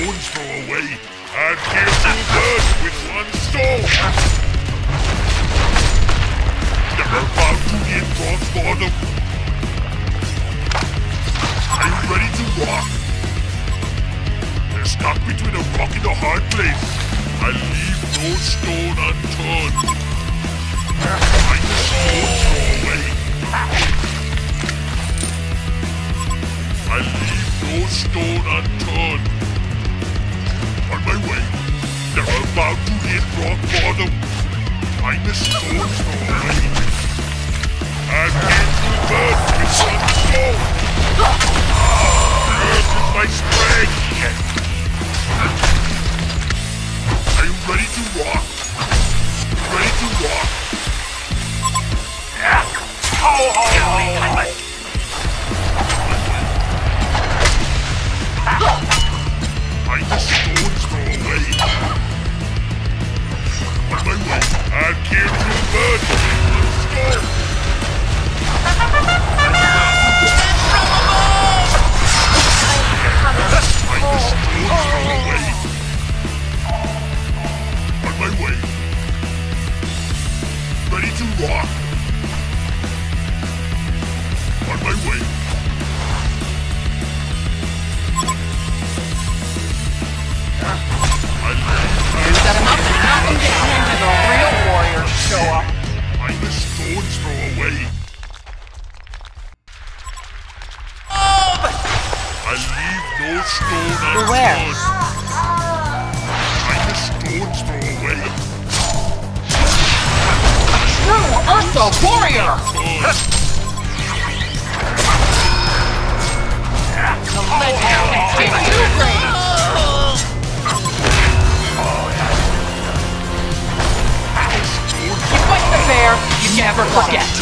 stone's throw away and kill two birds with one stone. About to hit rock bottom. Are you ready to rock? They're stuck between a rock and a hard place. I leave no stone unturned. I leave no stone Beware. unturned. Find the stones throw away. True Ursa warrior! The legend gave you grace! You fight the bear, you never forget.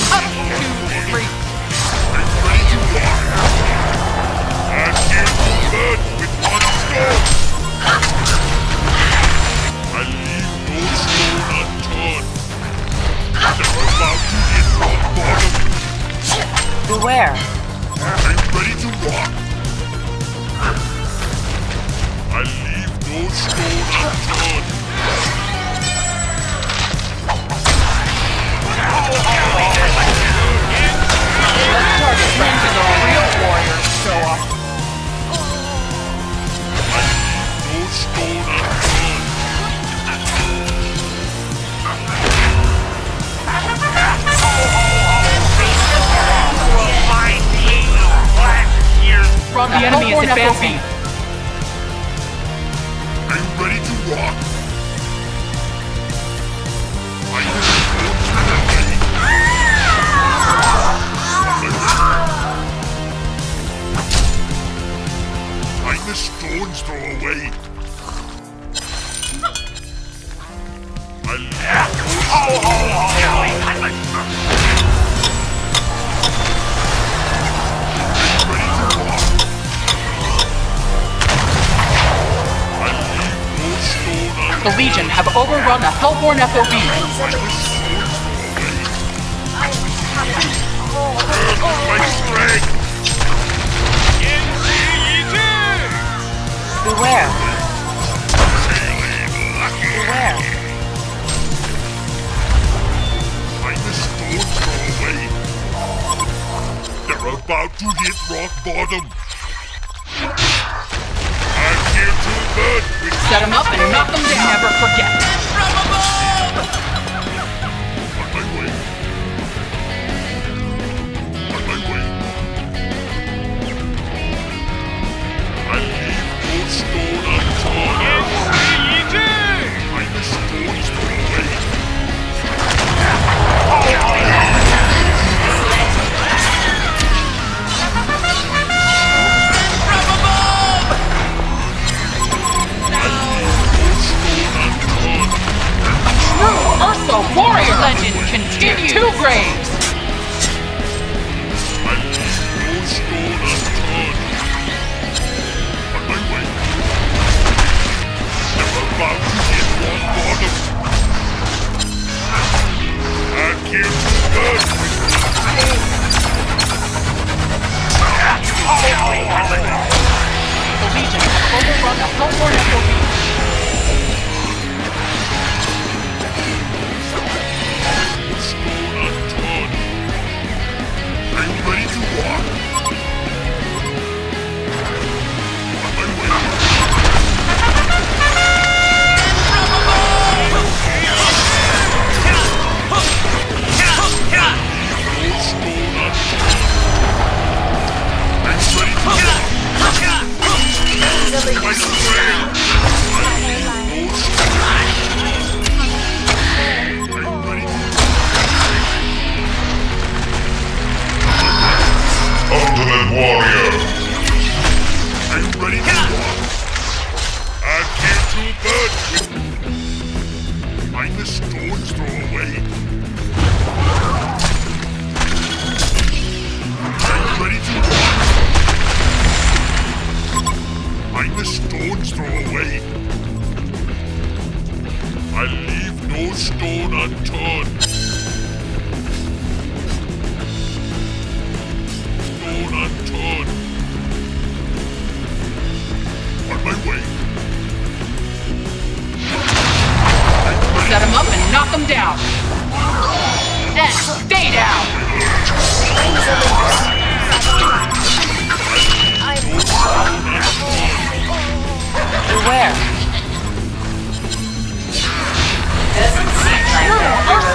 Beware. I'm ready to rock? I leave no stone unturned. The enemy is advancing. Are you ready to rock? The Legion have overrun the Hellborn FOB. Find the stones throw away. Earth my strength. Beware. Beware. Find the stones throw. They're about to hit rock bottom. Set him up and knock him down. Never forget. you. Good. The Legion overrun the Hellborn FOB. Warrior. Are you ready to rock? I kill two birds with minus stone's throw away. Are ready to rock? Minus stone's throw. I leave no stone unturned.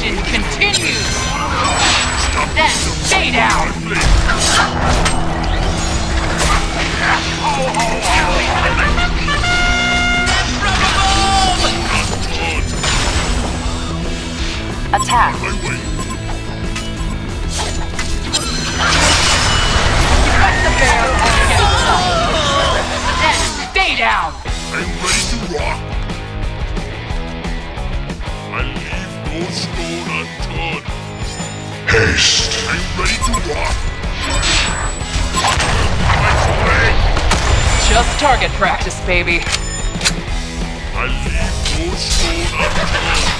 legend continues. Then stay down. Attack. Down. Haste. I'm ready to rock. Fight away. Just target practice, baby. I leave no stone unturned.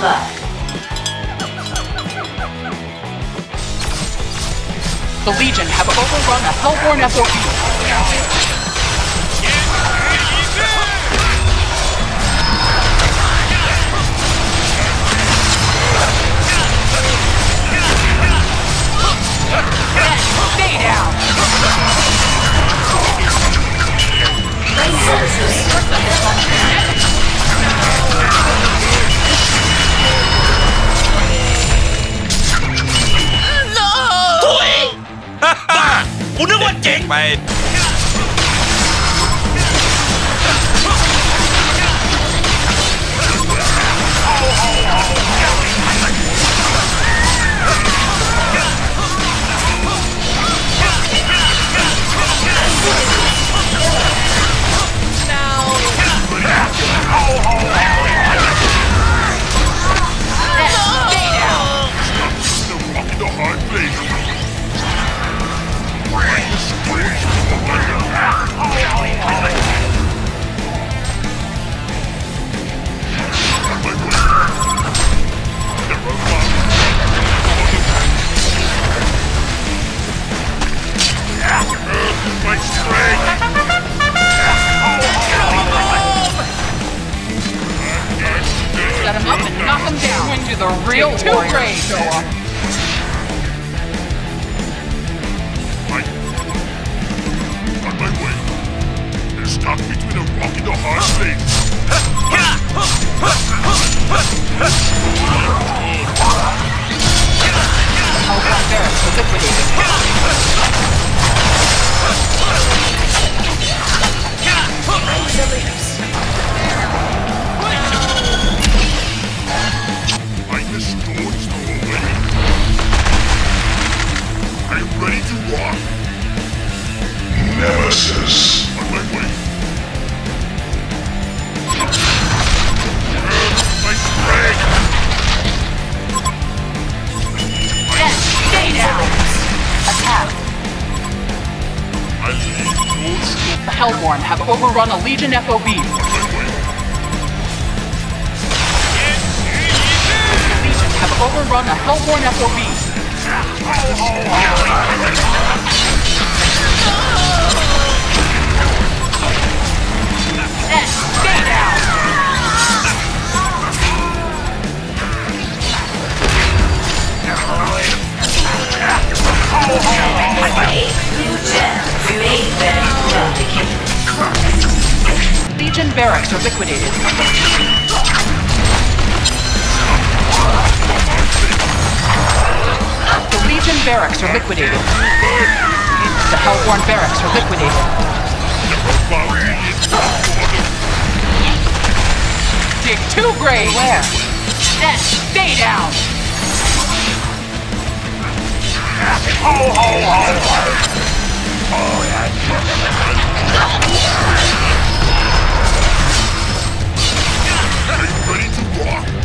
Where? The Legion have overrun the Hellborn. Then stay down. The real two grades show up? I... On my way. They're stuck between a rock and a hard place. Hellborn have overrun a Legion FOB. Legion have overrun a Hellborn FOB. Liquidated. The Legion barracks are liquidated. The Hellborn barracks are liquidated. Dig two graves! Where? Ed, stay down! Are you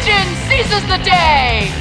Legion seizes the day!